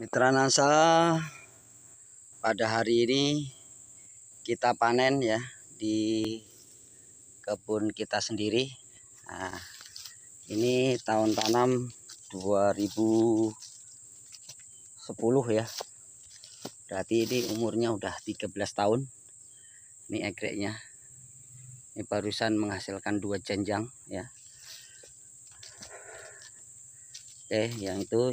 Mitra Nasa pada hari ini kita panen ya di kebun kita sendiri. Nah, ini tahun tanam 2010 ya. Berarti ini umurnya udah 13 tahun. Ini ekreknya. Ini barusan menghasilkan dua jenjang ya. Oke, yang itu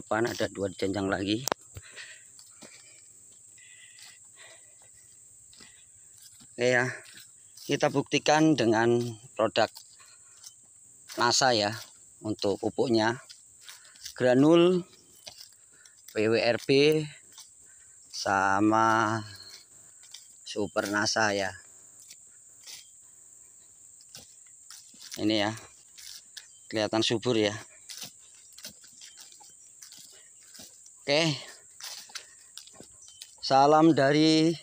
depan ada dua jenjang lagi. Oke ya kita buktikan dengan produk NASA ya untuk pupuknya. Granul PWRP sama super NASA ya. Ini ya kelihatan subur ya Oke. Salam dari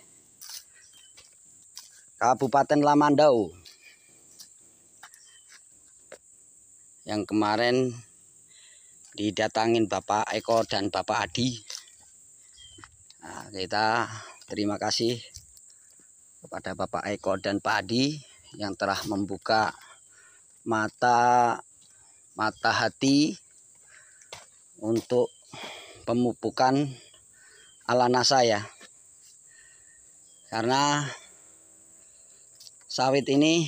Kabupaten Lamandau. Yang kemarin didatangin Bapak Eko dan Bapak Adi. Nah, kita terima kasih kepada Bapak Eko dan Pak Adi yang telah membuka mata mata hati untuk pemupukan ala NASA ya. Karena sawit ini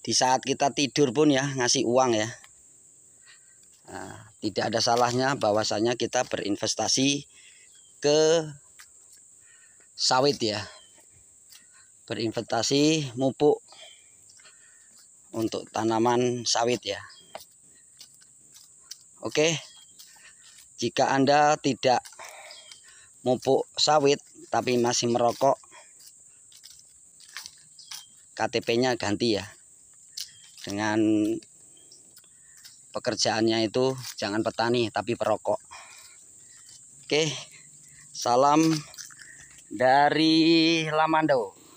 di saat kita tidur pun ya ngasih uang ya. Nah, tidak ada salahnya bahwasanya kita berinvestasi ke sawit ya. Berinvestasi mupuk untuk tanaman sawit ya. Oke jika Anda tidak mupuk sawit tapi masih merokok, KTP-nya ganti ya. Dengan pekerjaannya itu jangan petani tapi perokok. Oke, salam dari Lamando.